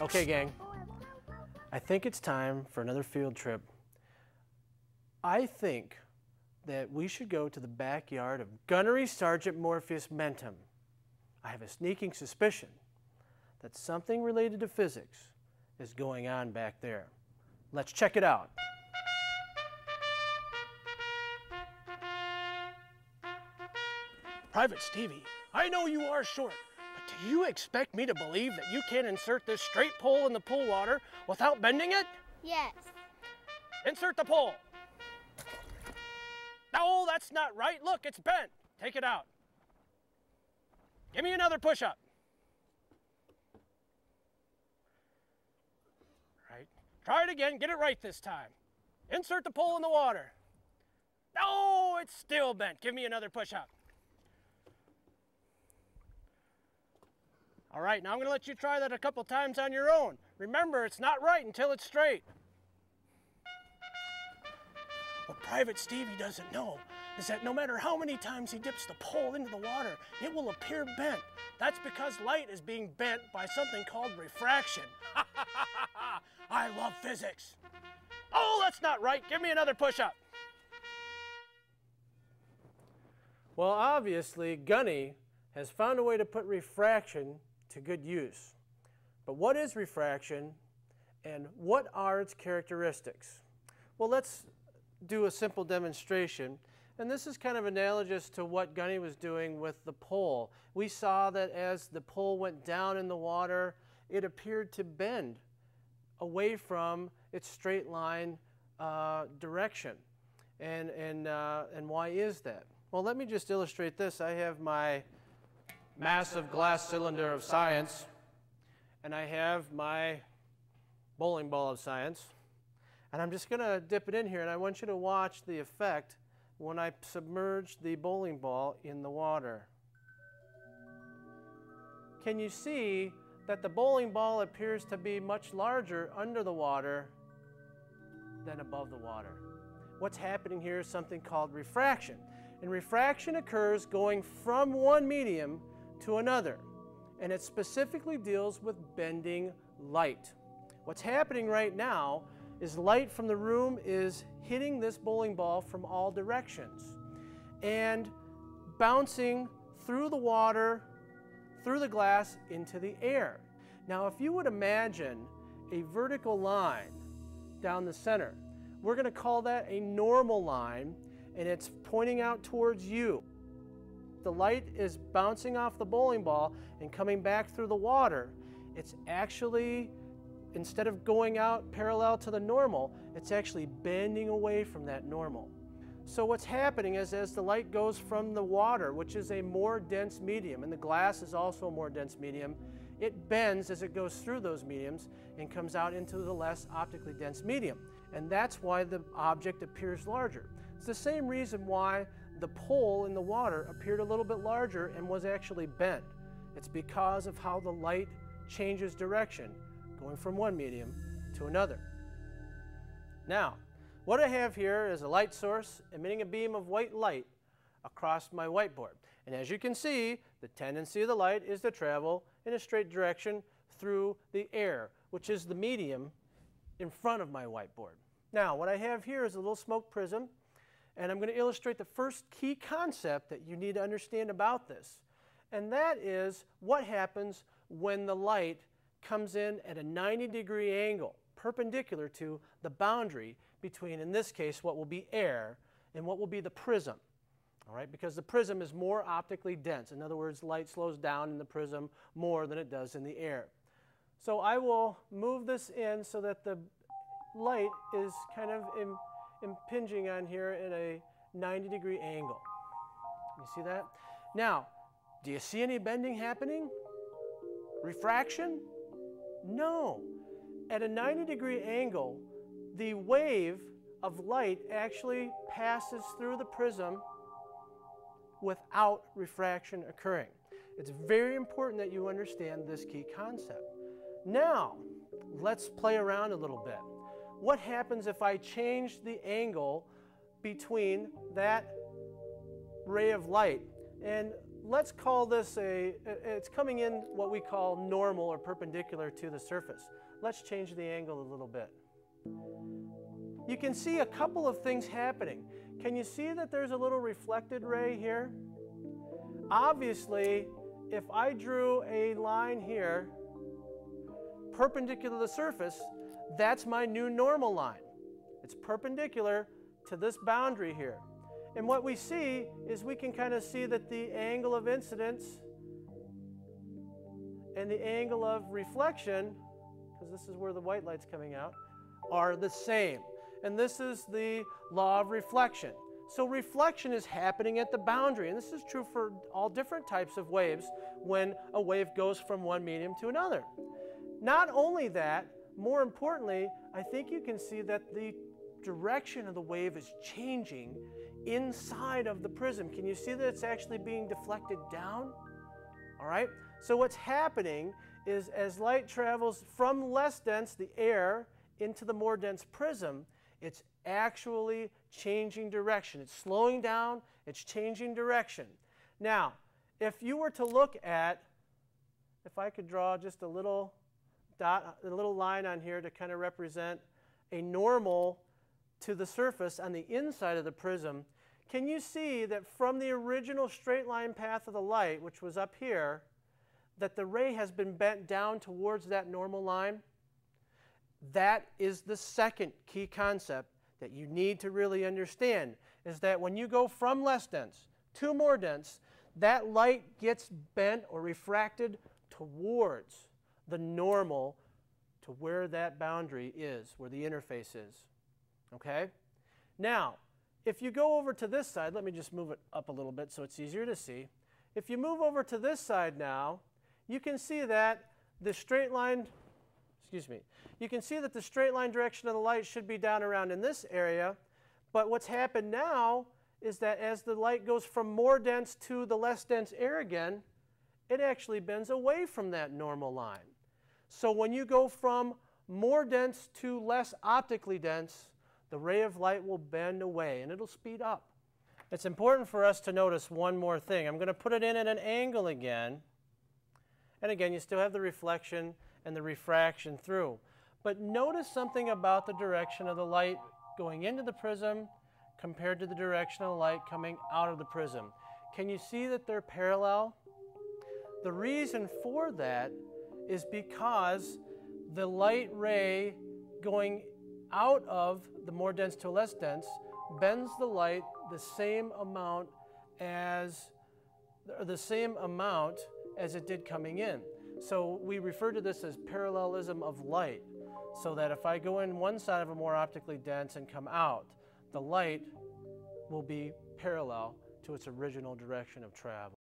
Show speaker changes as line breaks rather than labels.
Okay, gang. I think it's time for another field trip. I think that we should go to the backyard of Gunnery Sergeant Morpheus Mentum. I have a sneaking suspicion that something related to physics is going on back there. Let's check it out. Private Stevie, I know you are short, you expect me to believe that you can't insert this straight pole in the pool water without bending it?
Yes.
Insert the pole. No, that's not right. Look, it's bent. Take it out. Give me another push-up. Right. Try it again. Get it right this time. Insert the pole in the water. No, it's still bent. Give me another push-up. All right, now I'm going to let you try that a couple times on your own. Remember, it's not right until it's straight. What Private Stevie doesn't know is that no matter how many times he dips the pole into the water, it will appear bent. That's because light is being bent by something called refraction. I love physics. Oh, that's not right. Give me another push-up. Well, obviously, Gunny has found a way to put refraction to good use. But what is refraction and what are its characteristics? Well, let's do a simple demonstration. And this is kind of analogous to what Gunny was doing with the pole. We saw that as the pole went down in the water, it appeared to bend away from its straight line uh, direction. And, and, uh, and why is that? Well, let me just illustrate this. I have my massive glass cylinder of science, and I have my bowling ball of science. And I'm just going to dip it in here, and I want you to watch the effect when I submerge the bowling ball in the water. Can you see that the bowling ball appears to be much larger under the water than above the water? What's happening here is something called refraction. And refraction occurs going from one medium to another. And it specifically deals with bending light. What's happening right now is light from the room is hitting this bowling ball from all directions and bouncing through the water, through the glass, into the air. Now, if you would imagine a vertical line down the center, we're going to call that a normal line, and it's pointing out towards you. The light is bouncing off the bowling ball and coming back through the water. It's actually instead of going out parallel to the normal, it's actually bending away from that normal. So what's happening is as the light goes from the water, which is a more dense medium, and the glass is also a more dense medium, it bends as it goes through those mediums and comes out into the less optically dense medium. And that's why the object appears larger. It's the same reason why the pole in the water appeared a little bit larger and was actually bent. It's because of how the light changes direction going from one medium to another. Now, what I have here is a light source emitting a beam of white light across my whiteboard. And as you can see, the tendency of the light is to travel in a straight direction through the air, which is the medium in front of my whiteboard. Now, what I have here is a little smoke prism, and I'm going to illustrate the first key concept that you need to understand about this. And that is what happens when the light comes in at a 90 degree angle, perpendicular to the boundary between, in this case, what will be air and what will be the prism. All right, because the prism is more optically dense. In other words, light slows down in the prism more than it does in the air. So I will move this in so that the light is kind of Im impinging on here in a 90 degree angle. You see that? Now, do you see any bending happening? Refraction? No. At a 90 degree angle, the wave of light actually passes through the prism without refraction occurring. It's very important that you understand this key concept. Now, let's play around a little bit. What happens if I change the angle between that ray of light? And let's call this a, it's coming in what we call normal or perpendicular to the surface. Let's change the angle a little bit. You can see a couple of things happening. Can you see that there's a little reflected ray here? Obviously, if I drew a line here perpendicular to the surface, that's my new normal line. It's perpendicular to this boundary here. And what we see is we can kind of see that the angle of incidence and the angle of reflection, because this is where the white light's coming out, are the same. And this is the law of reflection. So reflection is happening at the boundary, and this is true for all different types of waves when a wave goes from one medium to another. Not only that, more importantly, I think you can see that the direction of the wave is changing inside of the prism. Can you see that it's actually being deflected down? All right, so what's happening is as light travels from less dense, the air, into the more dense prism, it's actually changing direction. It's slowing down, it's changing direction. Now, if you were to look at, if I could draw just a little dot, a little line on here to kind of represent a normal to the surface on the inside of the prism, can you see that from the original straight line path of the light, which was up here, that the ray has been bent down towards that normal line? That is the second key concept that you need to really understand, is that when you go from less dense to more dense, that light gets bent or refracted towards the normal to where that boundary is, where the interface is. Okay? Now, if you go over to this side, let me just move it up a little bit so it's easier to see. If you move over to this side now, you can see that the straight line, excuse me, you can see that the straight line direction of the light should be down around in this area. But what's happened now is that as the light goes from more dense to the less dense air again, it actually bends away from that normal line. So when you go from more dense to less optically dense, the ray of light will bend away and it'll speed up. It's important for us to notice one more thing. I'm going to put it in at an angle again. And again, you still have the reflection and the refraction through. But notice something about the direction of the light going into the prism compared to the direction of the light coming out of the prism. Can you see that they're parallel? The reason for that is because the light ray going out of the more dense to less dense bends the light the same amount as the same amount as it did coming in. So we refer to this as parallelism of light. So that if I go in one side of a more optically dense and come out, the light will be parallel to its original direction of travel.